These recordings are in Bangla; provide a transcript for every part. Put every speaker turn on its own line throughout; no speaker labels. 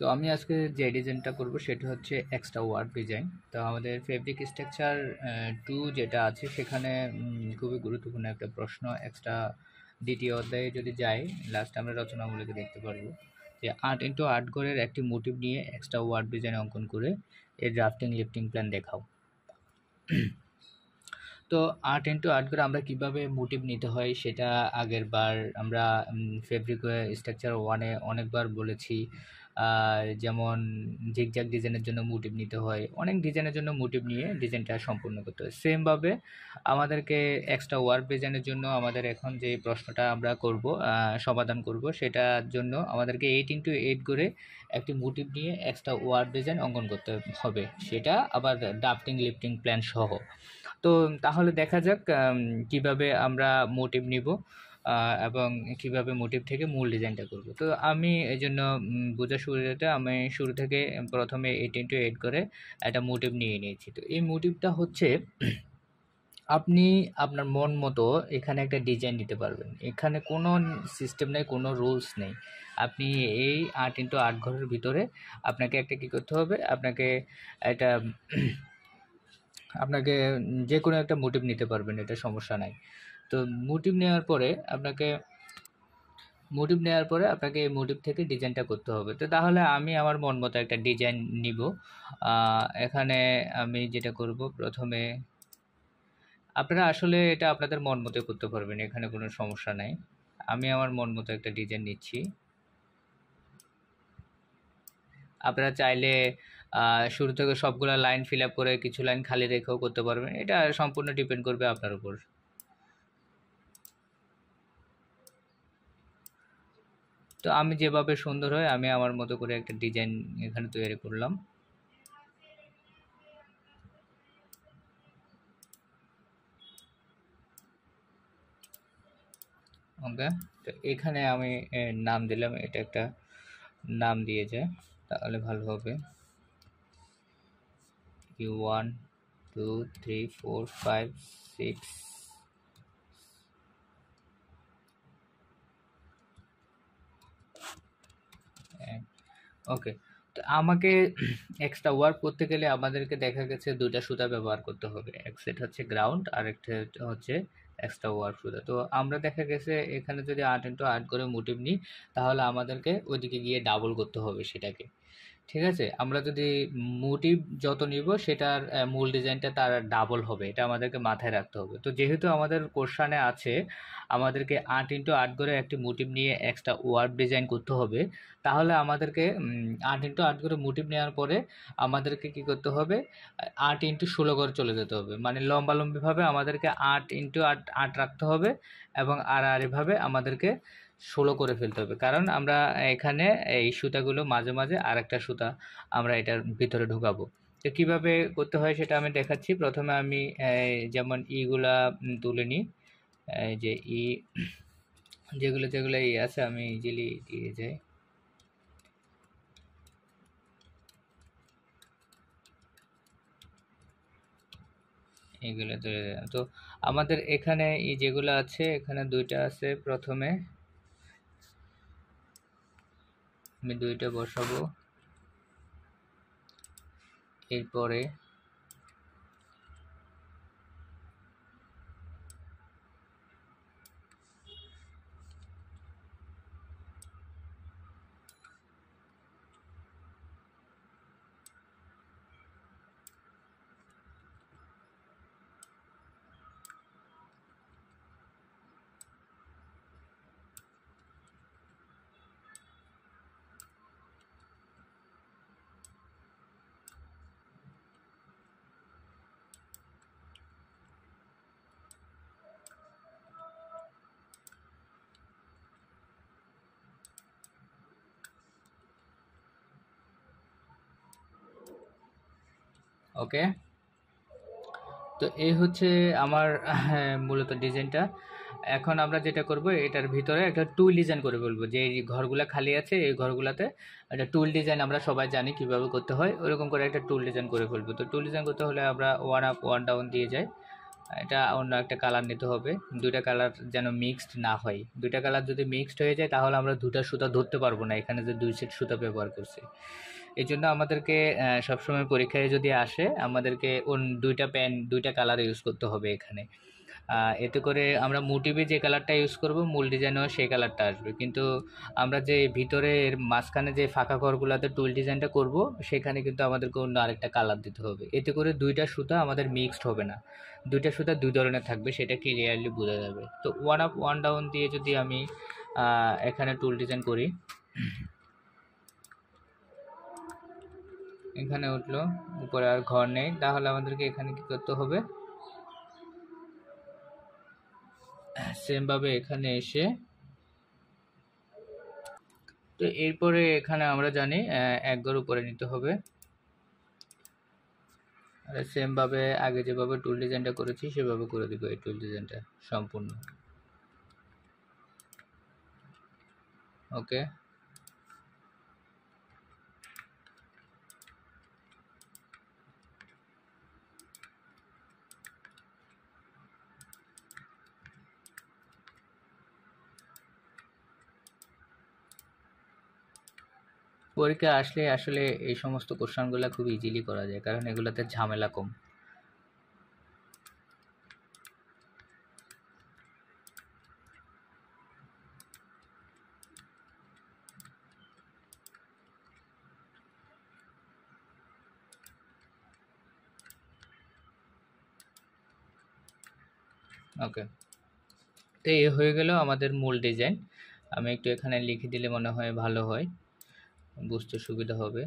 তো আমি আজকে যে ডিজাইনটা করব সেটা হচ্ছে এক্সট্রা ওয়ার্ড ডিজাইন তো আমাদের ফেব্রিক স্ট্রাকচার টু যেটা আছে সেখানে খুবই গুরুত্বপূর্ণ একটা প্রশ্ন। এক্সট্রা দ্বিতীয় অধ্যায়ে যদি যাই লাস্ট আমরা রচনাগুলোকে দেখতে পারব। যে আর্ট ইন্টু আর্ট ঘরের একটি মোটিভ নিয়ে এক্সট্রা ওয়ার্ড ডিজাইন অঙ্কন করে এর ড্রাফটিং লিফটিং প্ল্যান দেখাও। তো আর্ট ইন্টু আর্ট করে আমরা কীভাবে মোটিভ নিতে হয় সেটা আগের বার আমরা ফেব্রিক স্ট্রাকচার ওয়ানে অনেকবার বলেছি। যেমন জিগজ্যাগ ডিজাইনের জন্য মোটিভ নিতে হয়, অনেক ডিজাইনের জন্য মোটিভ নিয়ে ডিজাইনটা সম্পূর্ণ করতে হয়। সেমভাবে আমাদেরকে এক্সট্রা ওয়ার্ক ডিজাইনের জন্য আমাদের এখন যে প্রশ্নটা আমরা করব সমাধান করব, সেটার জন্য আমাদেরকে এইট ইন্টু এইট করে একটি মোটিভ নিয়ে এক্সট্রা ওয়ার্ক ডিজাইন অঙ্কন করতে হবে। সেটা আবার ডাফটিং লিফটিং প্ল্যান সহ। তো তাহলে দেখা যাক কীভাবে আমরা মোটিভ নিব। এবং কীভাবে মোটিভ থেকে মূল ডিজাইনটা করব। তো আমি এই জন্য বোঝা শুরুতে আমি শুরু থেকে প্রথমে এইট ইন্টু এইট করে একটা মোটিভ নিয়ে নিয়েছি। তো এই মোটিভটা হচ্ছে, আপনি আপনার মন মতো এখানে একটা ডিজাইন দিতে পারবেন। এখানে কোনো সিস্টেম নেই, কোনো রুলস নেই। আপনি এই আট ইন্টু আট ঘরের ভিতরে আপনাকে একটা কী করতে হবে? আপনাকে একটা আপনাকে যে কোনো একটা মোটিভ নিতে পারবেন, এটা সমস্যা নাই। তো মোটিভ নেওয়ার পরে আপনাকে মোটিভ নেওয়ার পরে আপনাকে এই মোটিভ থেকে ডিজাইনটা করতে হবে। তো তাহলে আমি আমার মন মতো একটা ডিজাইন নিব। এখানে আমি যেটা করব, প্রথমে আপনারা আসলে এটা আপনাদের মন মতো করতে পারবেন, এখানে কোনো সমস্যা নাই। আমি আমার মন মতো একটা ডিজাইন নিচ্ছি। আপনারা চাইলে শুরু থেকে সবগুলো লাইন ফিল আপ করে কিছু লাইন খালি রেখেও করতে পারবেন। এটা সম্পূর্ণ ডিপেন্ড করবে আপনার উপর। তো আমি যেভাবে সুন্দর হয়, আমি আমার মতো করে একটা ডিজাইন এখানে তৈরি করলাম। ওকে তো এখানে আমি নাম দিলাম। এটা একটা নাম দিয়ে যায়, তাহলে ভালো হবে। You one two three four five six okay তো আমাকে এক্সট্রা ওয়ার্ক করতে গেলে আমাদেরকে দেখা গেছে দুইটা সুতা ব্যবহার করতে হবে। এক সেট হচ্ছে গ্রাউন্ড আর একটা হচ্ছে এক্সট্রা ওয়ার্ক সুতা। তো আমরা দেখা গেছে এখানে যদি আট ইন্টু আট করে মোটিভ নিই, তাহলে আমাদেরকে ওইদিকে গিয়ে ডাবল করতে হবে সেটাকে। ঠিক আছে? আমরা যদি মোটিভ যত নিব, সেটার মূল ডিজাইনটা তার ডাবল হবে। এটা আমাদেরকে মাথায় রাখতে হবে। তো যেহেতু আমাদের কোশ্চানে আছে, আমাদেরকে আট ইন্টু আট করে একটি মোটিভ নিয়ে এক্সট্রা ওয়ার্ড ডিজাইন করতে হবে, তাহলে আমাদেরকে আট ইন্টু আট করে মোটিভ নেওয়ার পরে আমাদেরকে কি করতে হবে? আট ইন্টু ষোলো করে চলে যেতে হবে। মানে লম্বালম্বিভাবে আমাদেরকে আট ইন্টু আট আট রাখতে হবে এবং আর আর এভাবে আমাদেরকে ষোলো করে ফেলতে হবে। কারণ আমরা এখানে এই সুতাগুলো মাঝে মাঝে আর একটা সুতা আমরা এটার ভিতরে ঢুকাবো। তো কীভাবে করতে হয় সেটা আমি দেখাচ্ছি। প্রথমে আমি যেমন ইগুলা তুলে নিই। যে ই যেগুলো যেগুলো ই আছে আমি ইজিলি দিয়ে যাই। এগুলো ধরে তো আমাদের এখানে যেগুলো আছে এখানে দুইটা আছে প্রথমে। আমি দুইটা বসাবো। এরপরে ওকে? তো এই হচ্ছে আমার হ্যাঁ, মূলত ডিজাইনটা। এখন আমরা যেটা করব এটার ভিতরে একটা টুল ডিজাইন করে ফেলব। যে এই ঘরগুলো খালি আছে এই ঘরগুলোতে একটা টুল ডিজাইন আমরা সবাই জানি কীভাবে করতে হয় ওরকম করে একটা টুল ডিজাইন করে ফেলব। তো টুল ডিজাইন করতে হলে আমরা ওয়ান আপ ওয়ান ডাউন দিয়ে যাই। এটা অন্য একটা কালার নিতে হবে। দুইটা কালার যেন মিক্সড না হয়। দুইটা কালার যদি মিক্সড হয়ে যায় তাহলে আমরা দুটা সুতা ধরতে পারব না। এখানে যে দুই সেট সুতা ব্যবহার করছি। এই জন্য আমাদেরকে সবসময় পরীক্ষায় যদি আসে, আমাদেরকে দুইটা প্যান দুইটা কালার ইউজ করতে হবে এখানে। এতে করে আমরা মোটিভে যে কালারটা ইউজ করব, মূল ডিজাইনেও সেই কালারটা আসবে। কিন্তু আমরা যে ভিতরের মাঝখানে যে ফাঁকা ঘরগুলোতে টুল ডিজাইনটা করব, সেখানে কিন্তু আমাদেরকে অন্য আরেকটা কালার দিতে হবে। এতে করে দুইটা সুতা আমাদের মিক্সড হবে না। দুইটা সুতা দুই ধরনের থাকবে, সেটা ক্লিয়ারলি বোঝা যাবে। তো ওয়ান আপ ওয়ান ডাউন দিয়ে যদি আমি এখানে টুল ডিজাইন করি এখানে উঠল, উপরে আর ঘর নেই। তাহলে আমাদেরকে এখানে কি করতে হবে? সেমভাবে এখানে এসে তো এরপরে এখানে আমরা জানি এক ঘর উপরে নিতে হবে। আর সেমভাবে আগে যেভাবে টুল ডিজাইনটা করেছি, সেভাবে করে দিব এই টুল ডিজাইনটা সম্পূর্ণ। ওকে পরীক্ষা আসলে আসলে এই সমস্ত কোশ্চানগুলো খুব ইজিলি করা যায়, কারণ এগুলোতে ঝামেলা কম। ওকে তো এই হয়ে গেল আমাদের মূল ডিজাইন আমি একটু এখানে লিখে দিলে মনে হয় ভালো হয়। বুঝতে সুবিধা হবে।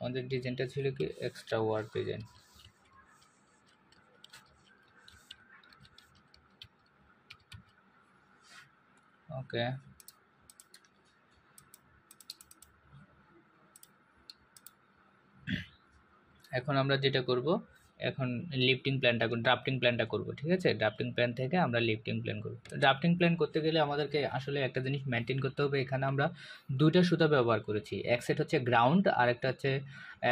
আমাদের ডিজাইনটা ছিল কি এক্সট্রা ওয়ার্ড ডিজাইন ওকে এখন আমরা যেটা করব এখন লিফটিং প্ল্যানটা ড্রাফটিং প্ল্যানটা করব, ঠিক আছে? ড্রাফটিং প্ল্যান থেকে আমরা লিফটিং প্ল্যান করব। ড্রাফটিং প্ল্যান করতে গেলে আমাদেরকে আসলে একটা জিনিস মেনটেন করতে হবে। এখানে আমরা দুইটা সুতা ব্যবহার করেছি। এক সেট হচ্ছে গ্রাউন্ড আর একটা হচ্ছে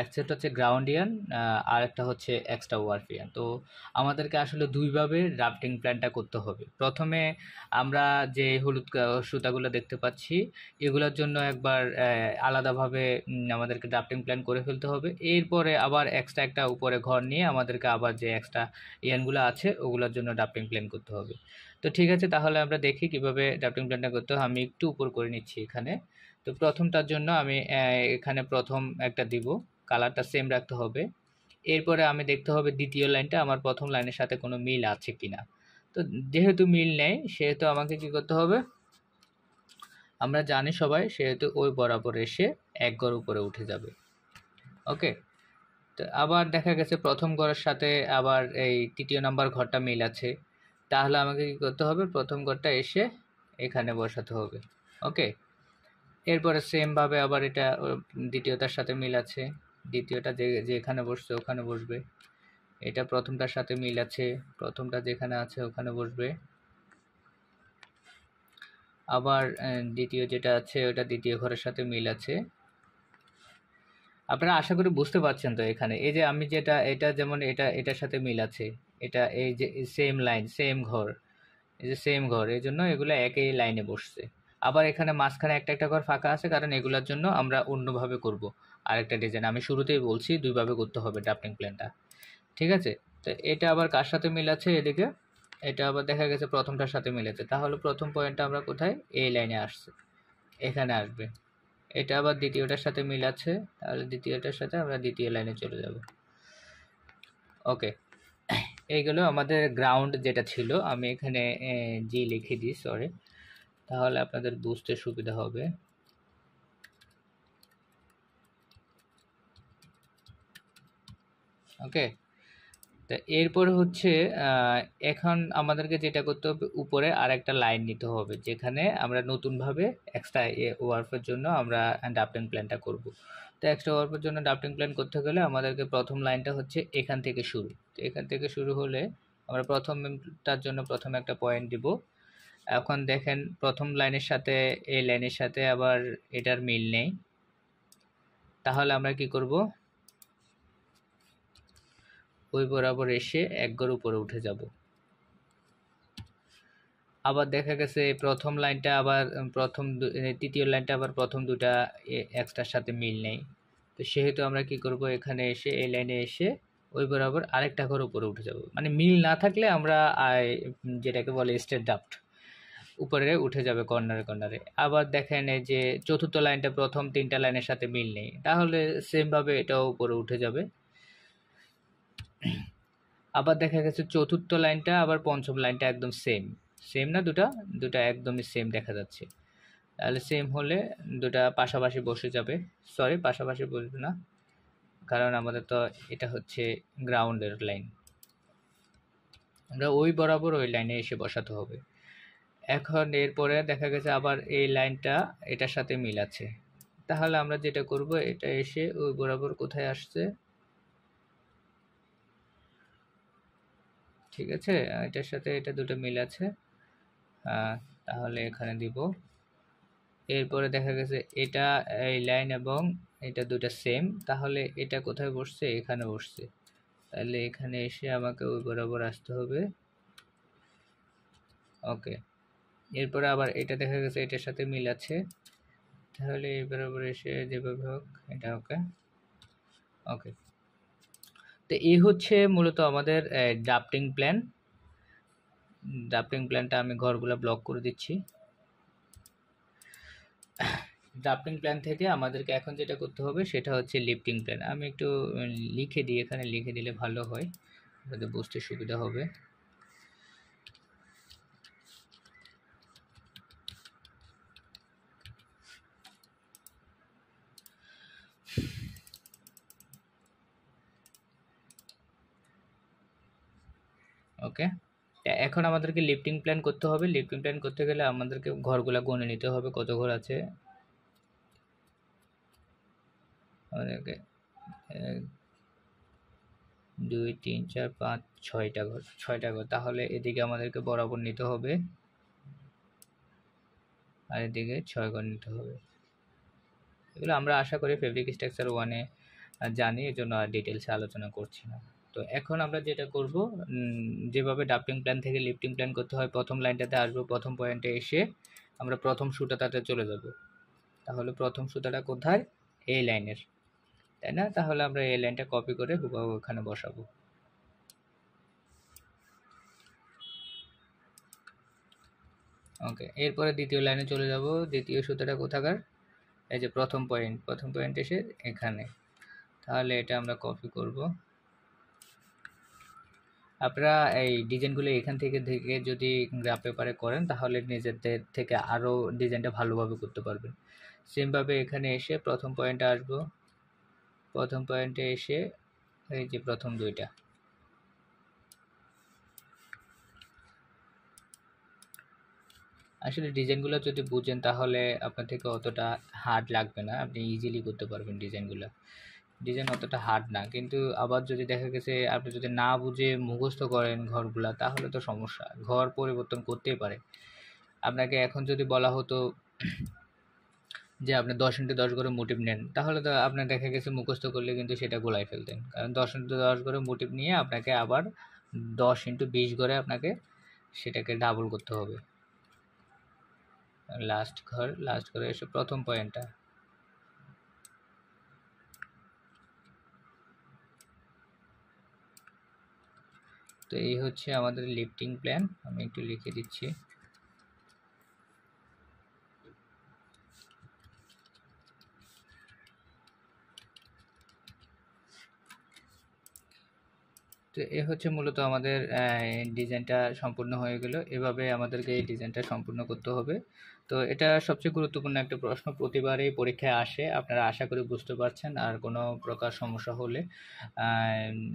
এক সেট হচ্ছে গ্রাউন্ডিয়ান আর একটা হচ্ছে এক্সট্রা ওয়ারফিয়ান তো আমাদেরকে আসলে দুইভাবে ড্রাফটিং প্ল্যানটা করতে হবে। প্রথমে আমরা যে হলুদ সুতাগুলো দেখতে পাচ্ছি, এগুলোর জন্য একবার আলাদাভাবে আমাদেরকে ড্রাফটিং প্ল্যান করে ফেলতে হবে। এরপরে আবার এক্সট্রা একটা উপরে ঘর নিয়ে আমাদেরকে আবার যে এক্সট্রা ইয়ানগুলো আছে, ওগুলোর জন্য ড্রাফটিং প্ল্যান করতে হবে। তো ঠিক আছে, তাহলে আমরা দেখি কীভাবে ড্রাফটিং প্ল্যানটা করতে হবে আমি একটু উপর করে নিচ্ছি এখানে। তো প্রথমটার জন্য আমি এখানে প্রথম একটা দিব। কালারটা সেম রাখতে হবে। এরপরে আমি দেখতে হবে দ্বিতীয় লাইনটা আমার প্রথম লাইনের সাথে কোনো মিল আছে কি না তো যেহেতু মিল নেই, সেহেতু আমাকে কি করতে হবে? আমরা জানি সবাই, সেহেতু ওই বরাবর এসে এক ঘর উপরে উঠে যাবে। ওকে তো আবার দেখা গেছে প্রথম ঘরের সাথে আবার এই তৃতীয় নাম্বার ঘরটা মিল আছে। তাহলে আমাকে কী করতে হবে? প্রথম ঘরটা এসে এখানে বসাতে হবে। ওকে এরপরে সেমভাবে আবার এটা দ্বিতীয়টার সাথে মিল আছে। দ্বিতীয়টা যে যেখানে বসছে ওখানে বসবে। এটা প্রথমটার সাথে মিল আছে, প্রথমটা যেখানে আছে ওখানে বসবে। আবার দ্বিতীয় যেটা আছে ওটা দ্বিতীয় ঘরের সাথে মিল আছে। আপনারা আশা করি বুঝতে পারছেন তো এখানে। এই যে আমি যেটা, এটা যেমন এটা, এটার সাথে মিল আছে, এটা এই যে সেম লাইন সেম ঘর, এই যে সেম ঘর, এই জন্য এগুলো একই লাইনে বসছে। আবার এখানে মাঝখানে একটা একটা ঘর ফাঁকা আছে, কারণ এগুলোর জন্য আমরা অন্যভাবে করব। আরেকটা ডিজাইন আমি শুরুতেই বলছি দুইভাবে করতে হবে ড্রাফটিং প্ল্যানটা ঠিক আছে? তো এটা আবার কার সাথে মিল আছে এদিকে? এটা আবার দেখা গেছে প্রথমটার সাথে মিলেছে। তাহলে প্রথম পয়েন্টটা আমরা কোথায়? এই লাইনে আসছে। এখানে আসবে। এটা আবার দ্বিতীয়টার সাথে মিল আছে তাহলে দ্বিতীয়টার সাথে আমরা দ্বিতীয় লাইনে চলে যাব। ওকে এইগুলো আমাদের গ্রাউন্ড যেটা ছিল, আমি এখানে জি লিখে দিই সরি তাহলে আপনাদের বুঝতে সুবিধা হবে। ওকে? তা এরপর হচ্ছে এখন আমাদেরকে যেটা করতে হবে, উপরে আর একটা লাইন নিতে হবে, যেখানে আমরা নতুনভাবে এক্সট্রা ওয়ার্ফের জন্য আমরা ডাপটিং প্ল্যানটা করব। তো এক্সট্রা ওয়ার্ফের জন্য ডাপটিং প্ল্যান করতে গেলে আমাদেরকে প্রথম লাইনটা হচ্ছে এখান থেকে শুরু। তো এখান থেকে শুরু হলে আমরা প্রথমটার জন্য প্রথমে একটা পয়েন্ট দিব। এখন দেখেন, প্রথম লাইনের সাথে, এই লাইনের সাথে আবার এটার মিল নেই। তাহলে আমরা কি করব? ওই বরাবর এসে এক ঘর উপরে উঠে যাব। আবার দেখা গেছে প্রথম লাইনটা আবার, প্রথম তৃতীয় লাইনটা আবার প্রথম দুটা এক্সট্রার সাথে মিল নেই। তো সেহেতু আমরা কি করব এখানে এসে, এই লাইনে এসে ওই বরাবর আরেকটা ঘর উপরে উঠে যাব। মানে মিল না থাকলে আমরা যেটাকে বলে স্টেট ডাফট উপরে উঠে যাবে কর্নারে কর্নারে। আবার দেখেন যে চতুর্থ লাইনটা প্রথম তিনটা লাইনের সাথে মিল নেই। তাহলে সেমভাবে এটাও উপরে উঠে যাবে। আবার দেখা গেছে চতুর্থ লাইনটা, আবার পঞ্চম লাইনটা একদম সেম সেম না দুটা? দুটা একদমই সেম দেখা যাচ্ছে। তাহলে সেম হলে দুটা পাশাপাশি বসে যাবে। সরি পাশাপাশি বসবে না। কারণ আমাদের তো এটা হচ্ছে গ্রাউন্ডের লাইন আমরা ওই বরাবর ওই লাইনে এসে বসাতে হবে। এখন এরপরে দেখা গেছে আবার এই লাইনটা এটার সাথে মিল আছে। তাহলে আমরা যেটা করব, এটা এসে ওই বরাবর কোথায় আসছে? ঠিক আছে? এটার সাথে এটা দুটো মিল আছে। তাহলে এখানে দিব। এরপরে দেখা গেছে এটা, এই লাইন এবং এটা দুটা সেম তাহলে এটা কোথায় বসছে? এখানে বসছে। তাহলে এখানে এসে আমাকে ওই বরাবর আসতে হবে। ওকে। এরপরে আবার এটা দেখা গেছে এটার সাথে মিল আছে। তাহলে এই বরাবর এসে যেভাবে হোক, এটা ওকে। ওকে। তো এই হচ্ছে মূলত আমাদের ড্রাফটিং প্ল্যান ড্রাফটিং প্ল্যানটা আমি ঘরগুলো ব্লক করে দিচ্ছি। ড্রাফটিং প্ল্যান থেকে আমাদেরকে এখন যেটা করতে হবে সেটা হচ্ছে লিফটিং প্ল্যান আমি একটু লিখে দিই, এখানে লিখে দিলে ভালো হয়। আমাদের বুঝতে সুবিধা হবে। ওকে এখন আমাদেরকে লিফটিং প্ল্যান করতে হবে। লিফটিং প্ল্যান করতে গেলে আমাদেরকে ঘরগুলো গণে নিতে হবে, কত ঘর আছে। আমাদেরকে দুই, তিন, চার, পাঁচ, ছয়টা ঘর ছয়টা ঘর। তাহলে এদিকে আমাদেরকে বরাবর নিতে হবে। আর এদিকে ছয় ঘর নিতে হবে। এগুলো আমরা আশা করি ফেব্রিক স্ট্রাকচার ওয়ানে জানি এর জন্য আর ডিটেলসে আলোচনা করছি না। তো এখন আমরা যেটা করব যেভাবে ডাপিং প্ল্যান থেকে লিফটিং প্ল্যান করতে হয়, প্রথম লাইনটাতে আসব, প্রথম পয়েন্টে এসে আমরা প্রথম সুতাটাতে চলে যাব। তাহলে প্রথম সুতাটা কোথায়? এই লাইনের তাই না? তাহলে আমরা এই লাইনটা কপি করে হুবাহু ওখানে বসাবো। ওকে এরপরে দ্বিতীয় লাইনে চলে যাব। দ্বিতীয় সুতাটা কোথাকার? এই যে প্রথম পয়েন্ট প্রথম পয়েন্ট এসে এখানে। তাহলে এটা আমরা কপি করব। আপনারা এই ডিজাইনগুলো এখান থেকে থেকে যদি গ্রাফ পেপারে করেন, তাহলে নিজেদের থেকে আরও ডিজাইনটা ভালোভাবে করতে পারবেন। সেমভাবে এখানে এসে প্রথম পয়েন্টে আসব। প্রথম পয়েন্টে এসে এই যে প্রথম দুইটা। আসলে ডিজাইনগুলো যদি বুঝেন, তাহলে আপনার থেকে অতটা হার্ড লাগবে না। আপনি ইজিলি করতে পারবেন ডিজাইনগুলো। ডিজাইন অতটা হার্ড না। কিন্তু আবার যদি দেখা গেছে, আপনি যদি না বুঝে মুখস্থ করেন ঘরগুলা, তাহলে তো সমস্যা। ঘর পরিবর্তন করতেই পারে। আপনাকে এখন যদি বলা হতো যে আপনি দশ ইন্টু দশ করে মোটিভ নেন, তাহলে তো আপনার দেখা গেছে মুখস্থ করলে কিন্তু সেটা গোলায় ফেলতেন। কারণ দশ ইন্টু দশ করে মোটিভ নিয়ে আপনাকে আবার দশ ইন্টু বিশ করে আপনাকে সেটাকে ডাবল করতে হবে। লাস্ট ঘর লাস্ট ঘরে এসে প্রথম পয়েন্টটা তো এই হচ্ছে আমাদের লিফটিং প্ল্যান আমি একটু লিখে দিচ্ছি। তো এ হচ্ছে মূলত আমাদের ডিজাইনটা সম্পূর্ণ হয়ে গেল। এভাবে আমাদেরকে এই ডিজাইনটা সম্পূর্ণ করতে হবে। তো এটা সবচেয়ে গুরুত্বপূর্ণ একটা প্রশ্ন, প্রতিবারই পরীক্ষায় আসে। আপনারা আশা করি বুঝতে পারছেন, আর কোনো প্রকার সমস্যা হলে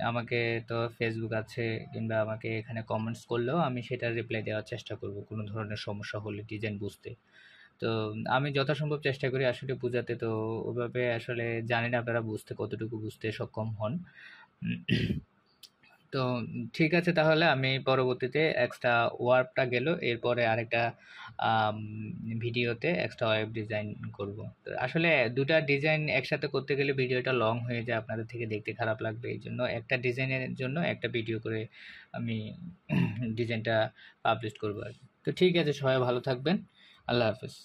আমাকে তো ফেসবুক আছে কিংবা আমাকে এখানে কমেন্টস করলেও আমি সেটা রিপ্লাই দেওয়ার চেষ্টা করব, কোনো ধরনের সমস্যা হলে ডিজাইন বুঝতে। তো আমি যথাসম্ভব চেষ্টা করি আসলে বোঝাতে। তো ওইভাবে আসলে জানি না আপনারা বুঝতে, কতটুকু বুঝতে সক্ষম হন। তো ঠিক আছে তাহলে আমি পরবর্তীতে এক্সট্রা ওয়ার্কটা গেল, এরপরে আরেকটা ভিডিওতে এক্সট্রা ওয়েব ডিজাইন করব তো আসলে দুটা ডিজাইন একসাথে করতে গেলে ভিডিওটা লং হয়ে যায়, আপনাদের থেকে দেখতে খারাপ লাগবে, এই জন্য একটা ডিজাইনের জন্য একটা ভিডিও করে আমি ডিজাইনটা পাবলিশ করব আর। তো ঠিক আছে, সবাই ভালো থাকবেন, আল্লাহ হাফেজ